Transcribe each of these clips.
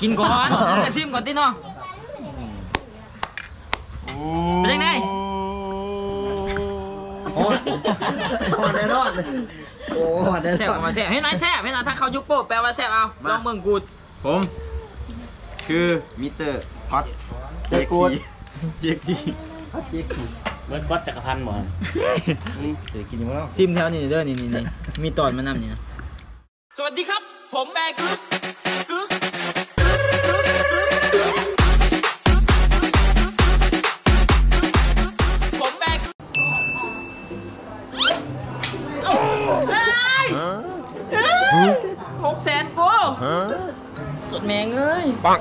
กินก่อนกระซิมก่อนติเนาะเป็นยังไงโอ้โหแน่นอนโอ้โหแน่แซ่บนอออนกมาแซ่บเฮ้ยนายแซ่บเฮ้ยนายถ้าเขายุบโป๊ะแปลว่าแซ่บเอาลองเมืองกูดผมคือมิสเตอร์ฮอตเจกูดเจกีเบิร์ดก๊อตจักรพันธ์หมดเสียกินอยู่แล้วซิมแถวนี่เด้อนี่นี่นี่มีตอนมานำนี่นะสวัสดีครับ ผมแบกึ๊ก ปัง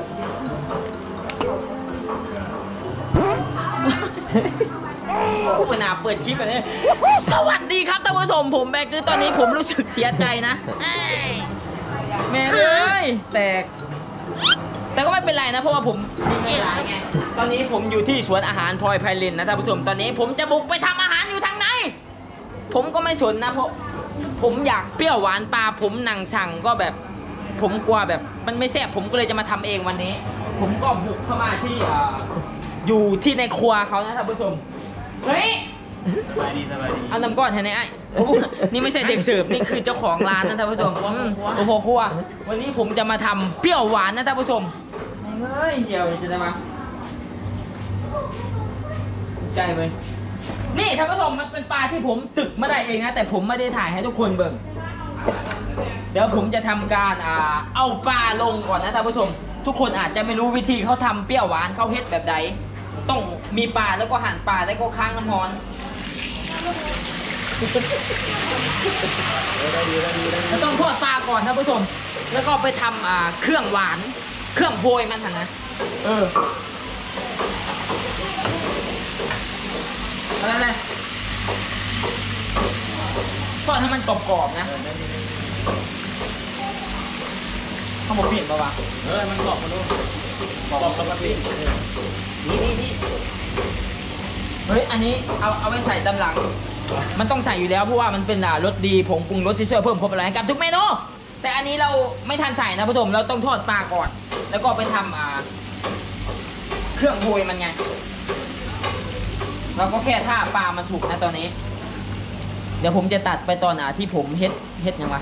ขนาดเปิดคลิปแบบนี้สวัสดีครับท่านผู้ชมผมแบกคือตอนนี้ผมรู้สึกเสียใจนะแม่งเอ้ยแตก แต่ก็ไม่เป็นไรนะ เพราะว่าผมมีเงินหลายไงตอนนี้ผมอยู่ที่สวนอาหารพลอยไพลินนะท่านผู้ชมตอนนี้ผมจะบุกไปทำอาหารอยู่ทางไหน ผมก็ไม่สนนะเพราะผมอยากเปรี้ยวหวานปลาผมหนังสั่งก็แบบ ผมกลัวแบบ มันไม่แซ่บผมก็เลยจะมาทำเองวันนี้ ผมก็บุกเข้ามาที่อ่าอยู่ที่ในครัวเขานะท่านผู้ชมเฮ้ย สบายดีสบายดีเอาน้ำก้อนแทนไอ้ไอ้โอ้โหนี่ไม่ใช่เด็กเสิร์ฟนี่คือเจ้าของร้านนะท่านผู้ชมอืมโอ้โหครัว วันนี้ผมจะมาทำเปรี้ยวหวานนะท่านผู้ชมเฮ้ยเหี่ยวจะได้มาใจไหมนี่ท่านผู้ชมมันเป็นปลาที่ผมตึกมาได้เองนะ แต่ผมไม่ได้ถ่ายให้ทุกคนเบิ่งเดี๋ยวผมจะทำการอ่าเอาปลาลงก่อนนะท่านผู้ชม ทุกคนอาจจะไม่รู้วิธีเขาทำเปรี้ยวหวานเขาเฮ็ดแบบใดต้องมีปลาแล้วก็หั่นปลาแล้วก็ค้างน้ำร้อนเราต้องทอดปลาก่อนท่านผู้ชม แล้วก็ไปทำอ่าเครื่องหวาน เครื่องโพยมันหันนะ เอออะไรนะทอดให้มันกรอบๆนะ ข้าวหมกปิ่นปะวะเออมันกรอบมาดูกรอบปกตินี่นี่นี่เฮ้ย อันนี้เอาเอาไว้ใส่ตำหลัง มันต้องใส่อยู่แล้วเพราะว่ามันเป็นอ่ารสดีผงปรุงรสที่ช่วยเพิ่มความอร่อยให้กับทุกเมนู แต่อันนี้เราไม่ทันใส่นะผู้ชม เราต้องทอดปลาก่อน แล้วก็ไปทำอ่าเครื่องโรยมันไง เราก็แค่ท่าปลามันสุกนะตอนนี้ เดี๋ยวผมจะตัดไปตอนอ่าที่ผมเฮ็ดเฮ็ดยังวะ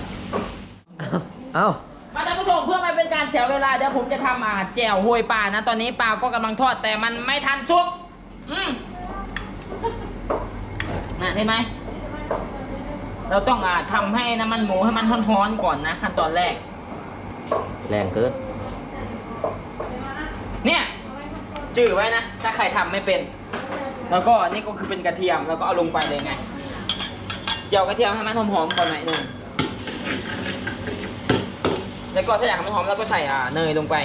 เอ้า การเสียเวลาเดี๋ยวผมจะทำอ่าแจ่วโหวยปลานะ ตอนนี้ปลาก็กำลังทอดแต่มันไม่ทันสุกอืมน่ะเห็นไหม เราต้องอ่าทำให้น้ำมันหมูให้มันร้อนๆก่อนนะขั้นตอนแรก แรงเกินเนี่ย จื่อไว้นะ ถ้าใครทำไม่เป็น แล้วก็นี่ก็คือเป็นกระเทียมแล้วก็เอาลงไปเลยไง เจียวกระเทียมให้มันหอมๆก่อนหน่อยหนึ่ง แล้วก็ถ้าอยากให้มันหอมแล้วก็ใส่อ่าเนยลงไป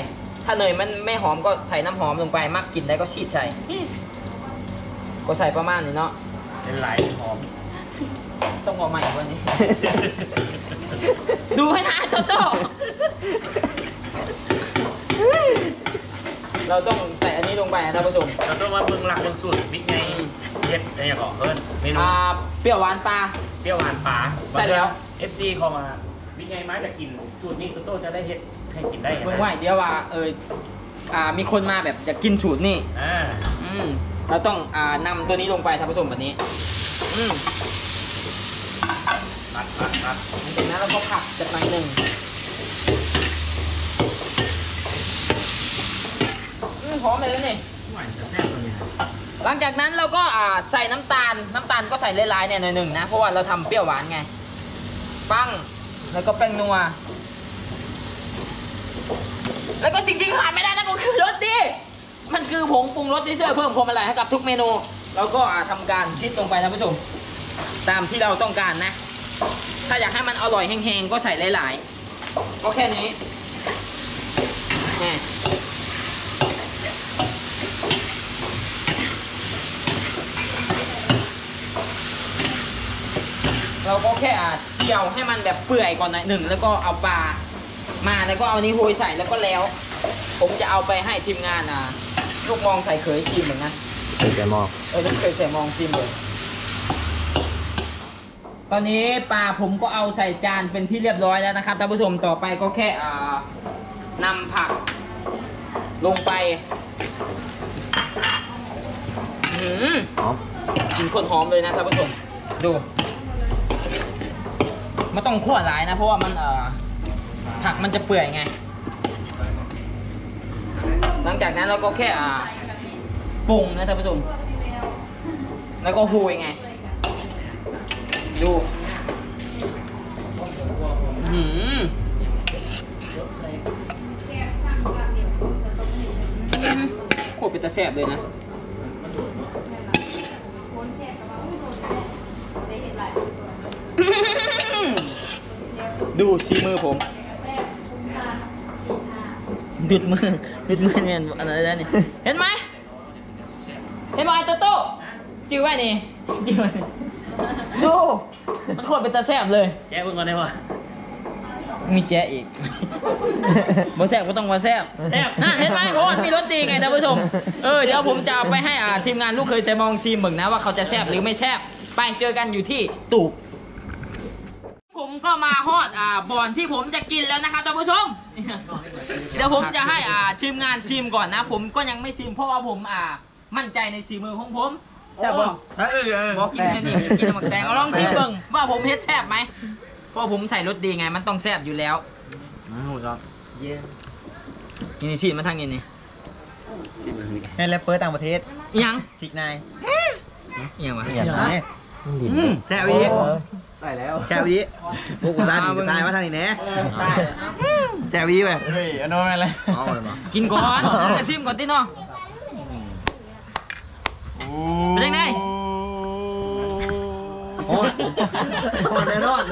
ถ้าเนยมันไม่หอมก็ใส่น้ำหอมลงไปมักกินได้ก็ชีดใส่ก็ใส่ประมาณนี้เนาะเป็นไหลหอมต้องบอกใหม่วันนี้ ดูให้นะโตโต้เราต้องใส่อันนี้ลงไปนะท่านผู้ชมเราต้องมาเบิ่งหลักเบิ่งสูตรบิ๊กไงเฮ็ดได้ยังก่อนเพิ่นเมนูอ่าเปรี้ยวหวานปลาเปรี้ยวหวานปลาใส่แล้วเอฟซีเข้ามาบิ๊ก ไงมาจะกินสูตรนี้โตโต้จะได้เฮ็ดให้กินได้ยังเมื่อไงไหวเดี๋ยวว่าเอออ่ามีคนมาแบบอยากกินสูตรนี่อ่าอืมเราต้องอ่านำตัวนี้ลงไปท่านผู้ชมแบบนี้ อืมตัดตัดตัดหลังจากนั้นเราก็ผัดจักหน่อยหนึ่งอืมหอมเลยแล้วนี่หวานจะแซ่บตัวนี้หลังจากนั้นเราก็อ่าใส่น้ำตาล น้ำตาลก็ใส่หลายๆเนี่ยหน่อยหนึ่งนะ เพราะว่าเราทำเปรี้ยวหวานไง ปั้ง แล้วก็แป้งนัว แล้วก็สิ่งที่ขาดไม่ได้นั่นก็คือรสดีมันคือผงปรุงรสที่ช่วยเพิ่มความอร่อยให้กับทุกเมนูเราก็อ่าทำการชิดลงไปนะผู้ชม ตามที่เราต้องการนะ ถ้าอยากให้มันอร่อยแห้งๆก็ใส่หลายๆ ก็แค่นี้เราก็แค่อะ เจียวให้มันแบบเปื่อยก่อนหน่อยหนึ่งแล้วก็เอาปลามาแล้วก็เอานี้โรยใส่แล้วก็แล้ว ผมจะเอาไปให้ทีมงานอะลูกมองใส่เขยชิมเหมือนนะใส่ใจหมอกเออต้องเคยใส่มองซิมเลยตอนนี้ปลาผมก็เอาใส่จานเป็นที่เรียบร้อยแล้วนะครับท่านผู้ชมต่อไปก็แค่อ่านำผักลงไปหืมหอมกลินโคนหอมเลยนะท่านผู้ชมดู ไม่ต้องคั่วหลายนะ เพราะว่ามันเอ่อผักมันจะเปื่อยไง หลังจากนั้นเราก็แค่อ่าปรุงนะท่านผู้ชม แล้วก็โหุยไง ดูหืมโคตรเป็นตาแซ่บเลยนะ ดูซีมือผมดุดมือดุดมือเนี่ยอะไรได้นี่เห็นไหมเห็นไหมโตโต้จื้อไว้นี่จื้อไว้นี่ดูมันโคตรเป็นตาแซ่บเลยแกะเพิ่งก่อนได้ป่ะมีแจ๊ะอีกบ่แซ่บก็ต้องมาแซ่บแซ่บนั่นเห็นไหมเพราะมันมีรสดีไงท่านผู้ชม เออเดี๋ยวผมจะเอาไปให้อ่าทีมงานลูกเคยใส่มองซีมเบิ่งนะว่าเขาจะแซ่บหรือไม่แซ่บไปเจอกันอยู่ที่ตูบผม ก็มาฮอดอ่าบอนที่ผมจะกินแล้วนะครับท่านผู้ชม เดี๋ยวผมจะให้อ่าทีมงานซีมก่อนนะ ผมก็ยังไม่ซีมเพราะว่าผมอ่า มั่นใจในฝีมือของผมแซ่บบ่เออเออบอกกินแค่นี้กินหมักแตงเอาลองซีมเบิ่งว่าผมเฮ็ดแซ่บไหมเพราะผมใส่รสดีไงมันต้องแซ่บอยู่แล้วเย้นี่นี่ซีมมาทางนี้นี่ให้แรปเปอร์ต่างประเทศอิหยังซิกนายอิหยังวะ อืมแซ่บอีใส่แล้วแซ่บอีพวกกูซ่าดีตายมาทางนี้แน่แซ่บอีไปเฮ้ยอันนั้นอะไรเอาเลยมากินก่อนจะซีมก่อนติเนาะเป็นยังไงโอ้ยโอ้ยแน่นอน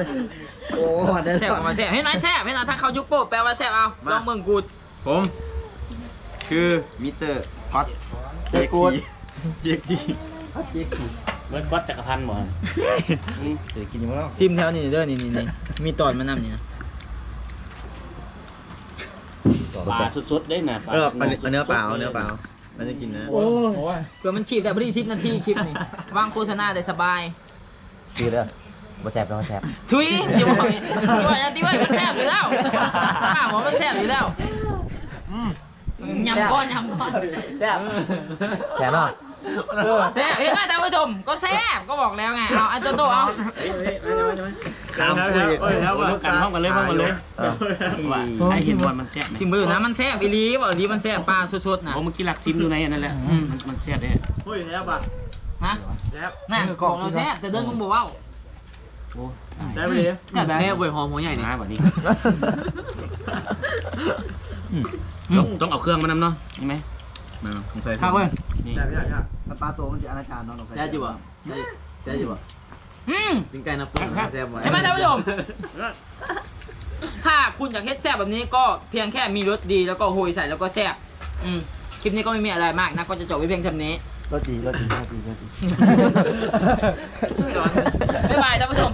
โอ้ยแน่แซ่บนอออนกมาแซ่บเฮ้ยนายแซ่บเฮ้ยนายถ้าเขายุบโป๊ะแปลว่าแซ่บเอาลองเมืองกูดผมคือมิสเตอร์พอดเจคีเจคีเมื่อก๊อตจักรพันธ์บ่เสียกินอยู่แล้วซิมแถวนี้เด้อนี่นี่นี่มีตอนมานำนี่นะปลาสุดๆได้น่ะปลาเออเอาเนื้อเปล่าเอาเนื้อเปล่ามันจะกินนะโอ้ยเพื่อมันขีดแต่พอดีสิบนาทีคลิปนี่วางโฆษณาได้สบายคือเด้อบ่แซ่บบ่แซ่บทุยอย่าบอกอย่าบอกอย่างที่ว่ามันแซ่บอยู่แล้วข้าบอกมันแซ่บอยู่แล้วยำก้อนยำก้อนแซ่บแซ่บเนาะ แซ่บเห็นไหมท่านผู้ชมก็แซ่บก็บอกแล้วไงเอาอันโตโตเอาข้ามคุยลูกกันพร้อมกันเลยพร้อมกันเลยว่าไอเห็นบอลมันแซ่บไหมซิมเบอร์นะมันแซ่บอีหลีบอกอีหลีมันแซ่บปลาสดๆนะโอ้เมื่อกี้หลักซิมอยู่ในอันนั้นแหละอืมมันมันแซ่บได้คุยแล้วป่ะฮะแซ่บน่ะบอกเราแซ่บแต่เดินมึงบอกว่าโอ้แซ่บไปดิแซ่บเว้ยหอมหัวใหญ่นี่มาแบบนี้ต้องต้องเอาเครื่องมานำเนาะใช่ไหม มาผมใส่ข้าวเว้ยนี่แซ่บยากยากปลาตัวมันจะอนาจารน้องใส่แซ่บอยู่ป่ะแซ่บอยู่ป่ะอืม ปิ้งไก่น้ำปูแซ่บใช่ไหมท่านผู้ชมถ้าคุณอยากเฮ็ดแซ่บแบบนี้ก็เพียงแค่มีรสดีแล้วก็โหยใส่แล้วก็แซ่บอืมคลิปนี้ก็ไม่มีอะไรมากนะก็จะจบไว้เพียงเท่านี้ รสดีรสดีรสดีรสดีบ๊ายบายท่านผู้ชม